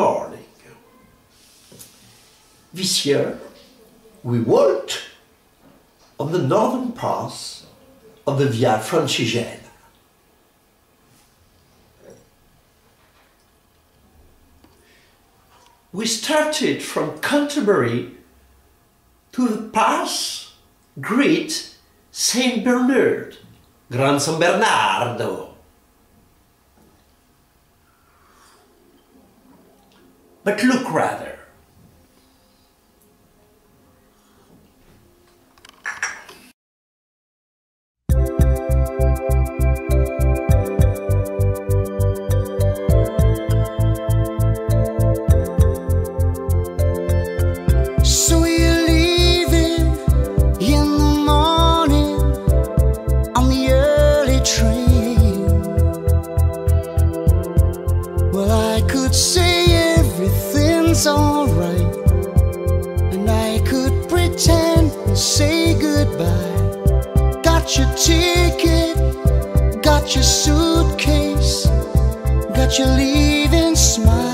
morning. This year, we walked on the northern pass of the Via Francigena. We started from Canterbury to the pass Great Saint Bernard, Gran San Bernardo. But look rather. Pretend and say goodbye. Got your ticket, got your suitcase, got your leaving smile.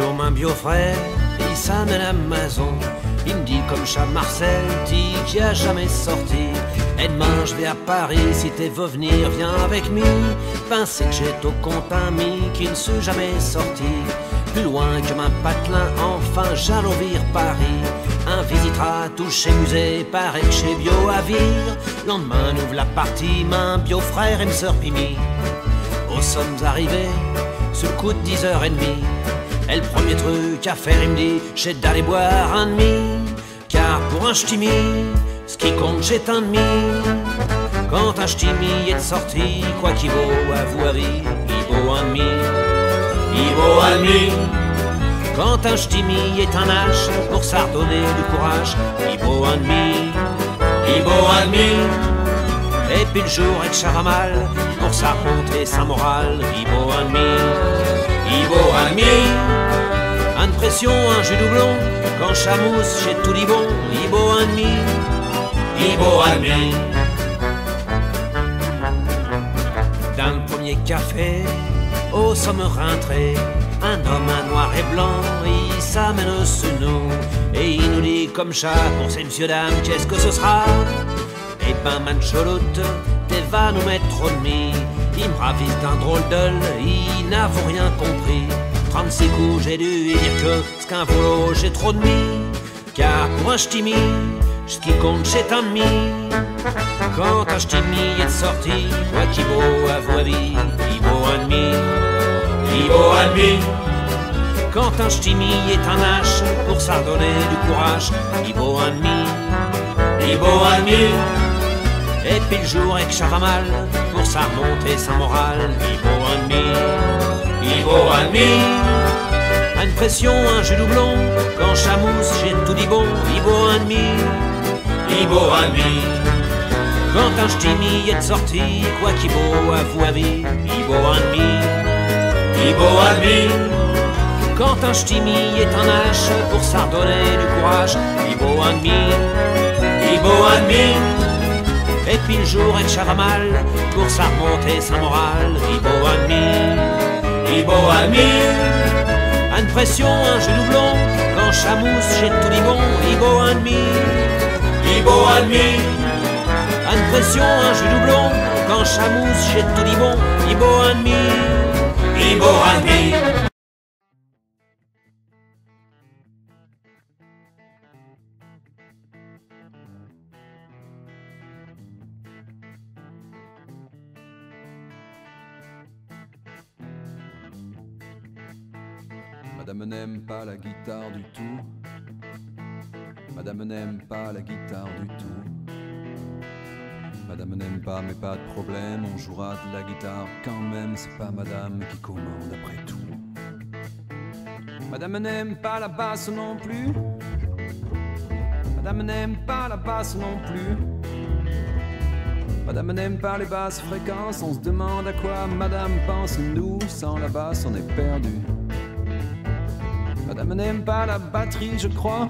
Jour, mon bio-frère, il s'amène à maison. Il me dit comme chat Marcel, dit qui a jamais sorti. Et demain je vais à Paris, si t'es veux venir, viens avec moi. Ben c'est que j'ai au compte ami qui ne s'est jamais sorti. Plus loin que ma patelin, enfin j'allais Paris. Un visitera tout chez musée, pareil que chez Bio à Vire. Lendemain, ouvre la partie, main bio frère et une sœur Pimi. Au sommes arrivés, sur le coup de 10h30. Et le premier truc à faire, il me dit, j'ai d'aller boire un demi. Car pour un ch'timi, ce qui compte, j'ai un demi. Quand un ch'timi est sorti, quoi qu'il vaut, à vous avis, il vaut un demi. Il vaut un demi. Quand un ch'timi est un hache, pour s'ardonner du courage, il vaut un demi. Il vaut un demi. Et puis le jour avec charamal, pour sa sa morale, il vaut un demi. Il vaut un demi. Un pression, un jus doublon, quand chamousse, j'ai tout dit bon, il vaut un demi. Vaut un demi. Le premier café, au somme rentré, un homme, un noir et blanc, il s'amène sous nous, et il nous dit comme chat, pour ces messieurs dames, qu'est-ce que ce sera? Eh ben, mancholoute, t'es va nous mettre trop demi. Il me ravise d'un drôle d'œil, il n'avoue rien compris. 36 coups, j'ai dû dire que ce qu'un volo, j'ai trop demi. Car pour un ch'timi, ce qui compte, c'est un demi. Quand un ch'timi est sorti, moi qui vaut à vous avis, il vaut un demi. Il vaut un demi. Quand un ch'timi est un hache, pour s'ardonner du courage, il vaut un demi. Il vaut un demi. Et puis le jour avec ça va mal, pour sa montée sa morale, il vaut un demi. Il vaut un demi. Une pression, un jus doublon, quand chamousse, j'ai tout dit bon, il vaut un demi. Il vaut un demi. Quand un ch'timi est sorti, quoi qu'il vaut, à vous avis, il vaut un demi. Il vaut un demi. Quand un ch'timi est un hache, pour s'ardonner du courage, il vaut un demi. Il vaut un demi. Et puis le jour avec ça va mal, pour sa remonter sa morale, il vaut un demi. Un demi. Une pression, un jeu doublon, quand chamousse, j'ai tout dit bon, il vaut un demi. Il vaut un demi. Une pression, un jeu doublon, quand chamousse, j'ai tout dit bon, il vaut un demi. Madame n'aime pas la guitare du tout. Madame n'aime pas la guitare du tout. Madame n'aime pas, mais pas de problème, on jouera de la guitare quand même, c'est pas madame qui commande après tout. Madame n'aime pas la basse non plus. Madame n'aime pas la basse non plus. Madame n'aime pas les basses fréquences, on se demande à quoi madame pense, nous, sans la basse, on est perdu. Madame n'aime pas la batterie, je crois.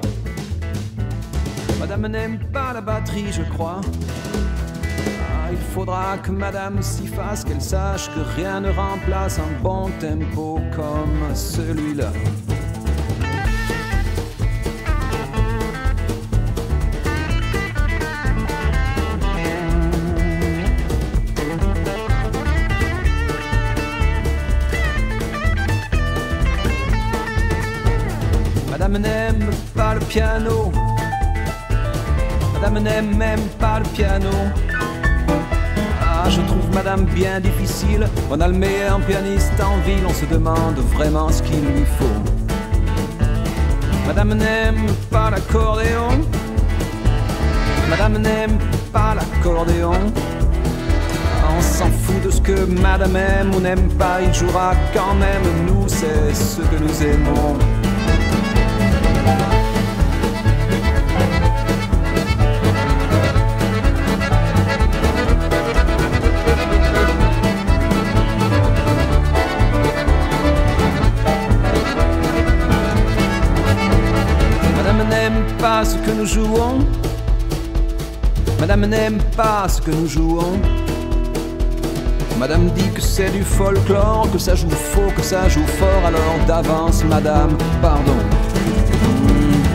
Madame n'aime pas la batterie, je crois. Ah, il faudra que Madame s'y fasse, qu'elle sache que rien ne remplace un bon tempo comme celui-là. N'aime même pas le piano. Ah, je trouve Madame bien difficile. On a le meilleur pianiste en ville, on se demande vraiment ce qu'il lui faut. Madame n'aime pas l'accordéon. Madame n'aime pas l'accordéon. On s'en fout de ce que Madame aime ou n'aime pas, il jouera quand même. Nous, c'est ce que nous aimons. Jouons. Madame n'aime pas ce que nous jouons. Madame dit que c'est du folklore, que ça joue faux, que ça joue fort, alors d'avance, madame, pardon.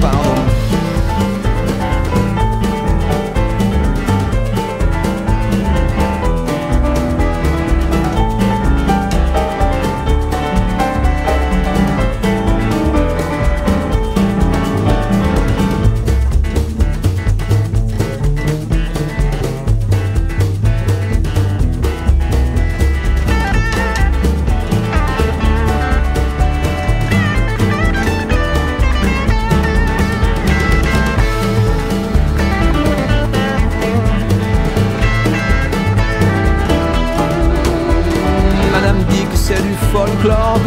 Pardon.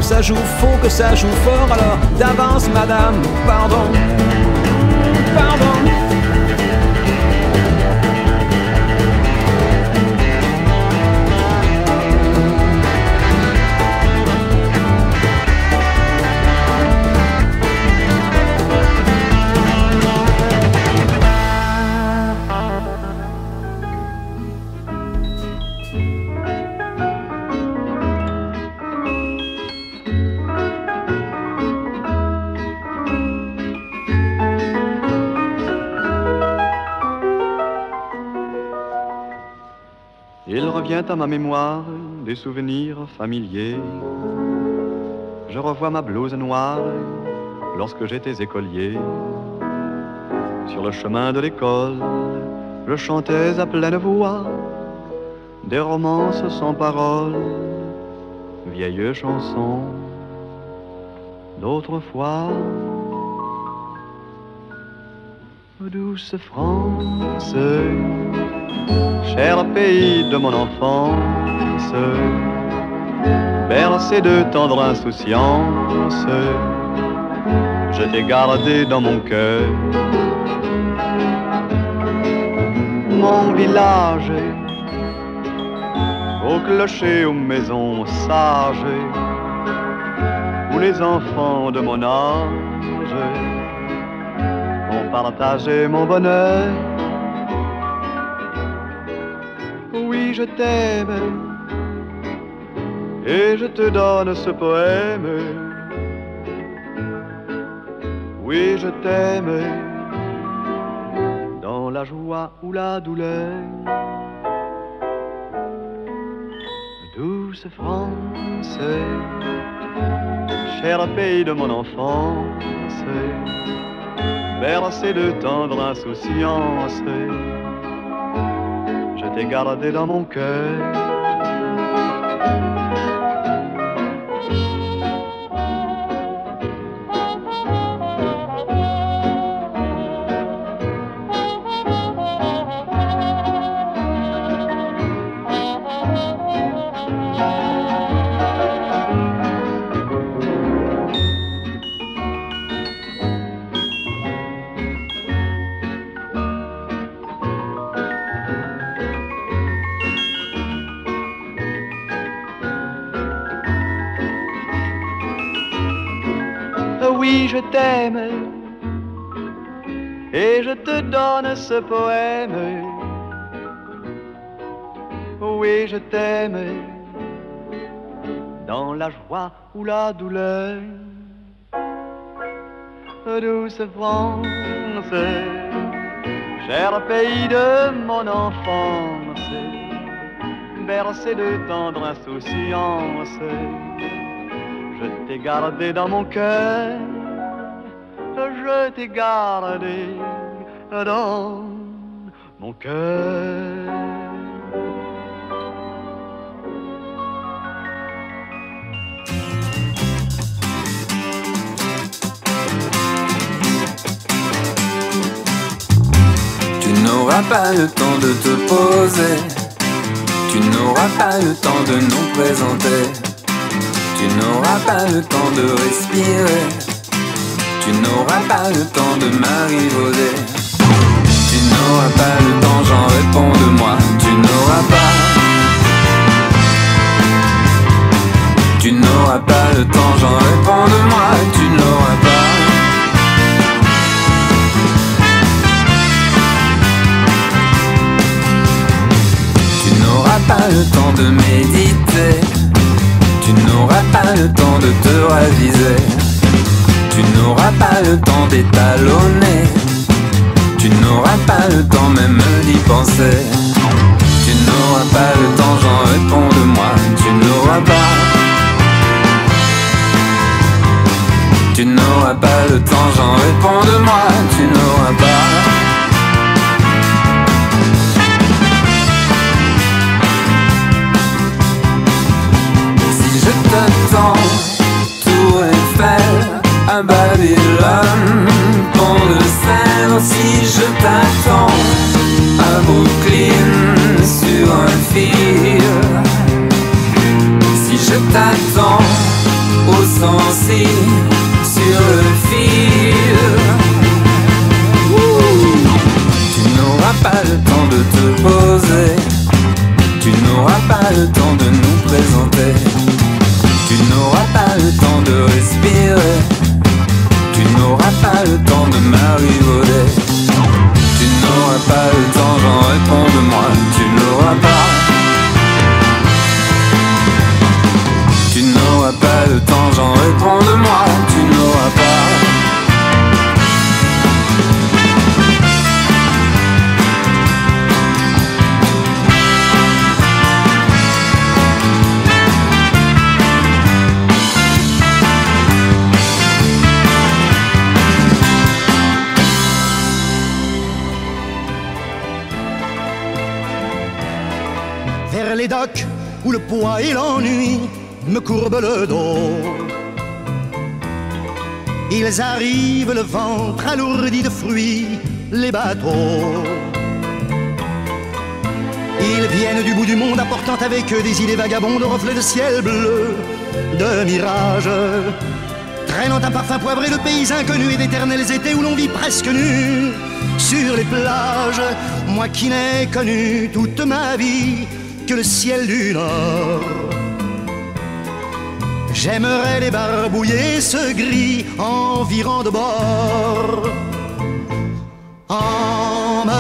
Ça joue faux, que ça joue fort, alors d'avance, madame, pardon. Pardon. Revient à ma mémoire des souvenirs familiers. Je revois ma blouse noire lorsque j'étais écolier. Sur le chemin de l'école, je chantais à pleine voix des romances sans paroles, vieilles chansons d'autrefois. Douce France, cher pays de mon enfance, bercé de tendre insouciance, je t'ai gardé dans mon cœur. Mon village, au clocher, aux maisons sages, où les enfants de mon âge ont partagé mon bonheur. Oui, je t'aime et je te donne ce poème. Oui, je t'aime dans la joie ou la douleur. Douce France, cher pays de mon enfance, bercé de tendre insouciance je t'ai gardé dans mon cœur. Donne ce poème. Oui, je t'aime dans la joie ou la douleur. Douce France, cher pays de mon enfance, bercé de tendre insouciance je t'ai gardé dans mon cœur, je t'ai gardé dans mon cœur. Tu n'auras pas le temps de te poser, tu n'auras pas le temps de nous présenter. Tu n'auras pas le temps de respirer. Tu n'auras pas le temps de m'arriver. Tu n'auras pas le temps, j'en réponds de moi. Tu n'auras pas. Tu n'auras pas le temps, j'en réponds de moi. Tu n'auras pas. Tu n'auras pas le temps de méditer. Tu n'auras pas le temps de te raviser. Tu n'auras pas le temps d'étalonner. Tu n'auras pas le temps même d'y penser. Tu n'auras pas le temps, j'en réponds de moi. Tu n'auras pas. Tu n'auras pas le temps, j'en réponds de moi. Tu n'auras pas. t'attends Tour Eiffel à Babylone Si je t'attends. À Brooklyn sur un fil. Si je t'attends au Sancy sur le fil. Tu n'auras pas le temps de te poser. Tu n'auras pas le temps de nous présenter. Tu n'auras pas le temps de respirer. Tu n'auras pas le temps de m'arriver. Tu n'auras pas le temps, j'en réponds de moi. Tu n'auras pas. Où le poids et l'ennui me courbent le dos. Ils arrivent le ventre alourdi de fruits, les bateaux. Ils viennent du bout du monde apportant avec eux des idées vagabondes, reflets de ciel bleu, de mirages. Traînant un parfum poivré de pays inconnus et d'éternels étés où l'on vit presque nu sur les plages. Moi qui n'ai connu toute ma vie que le ciel du nord. J'aimerais les barbouiller ce gris environ de bord. Emmenez-moi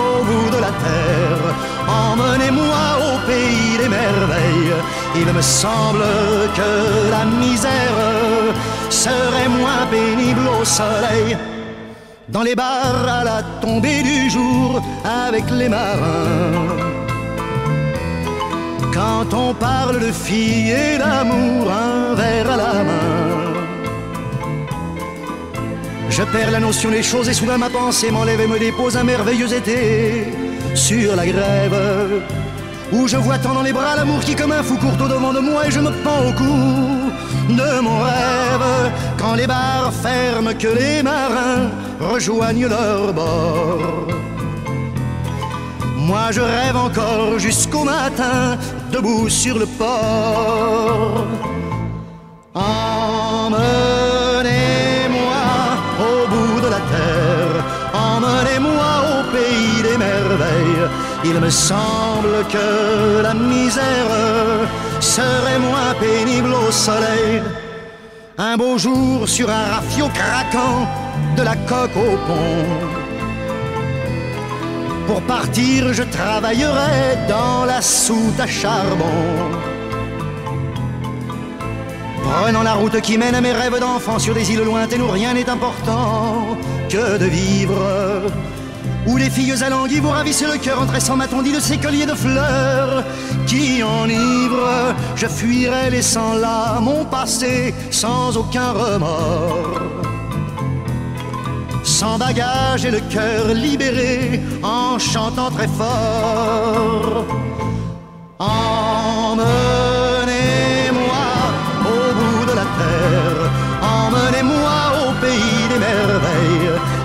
au bout de la terre, emmenez-moi au pays des merveilles. Il me semble que la misère serait moins pénible au soleil dans les bars à la tombée du jour avec les marins. Quand on parle de filles et d'amour, un verre à la main. Je perds la notion des choses et soudain ma pensée m'enlève et me dépose un merveilleux été sur la grève. Où je vois tant dans les bras l'amour qui comme un fou court au devant de moi et je me pends au cou de mon rêve quand les bars ferment que les marins rejoignent leur bord. Moi je rêve encore jusqu'au matin debout sur le port. Il me semble que la misère serait moins pénible au soleil. Un beau jour sur un rafio craquant de la coque au pont. Pour partir, je travaillerai dans la soute à charbon. Prenant la route qui mène à mes rêves d'enfant sur des îles lointaines où rien n'est important que de vivre où les filles alanguies vous ravissent le cœur en tressant ma tondie de ces colliers de fleurs qui enivrent. Je fuirai laissant là mon passé sans aucun remords. Sans bagage et le cœur libéré en chantant très fort. Au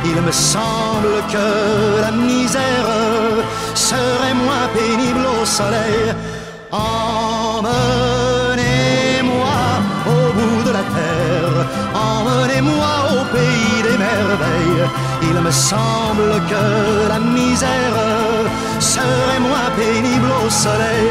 il me semble que la misère serait moins pénible au soleil. Emmenez-moi au bout de la terre, emmenez-moi au pays des merveilles. Il me semble que la misère serait moins pénible au soleil.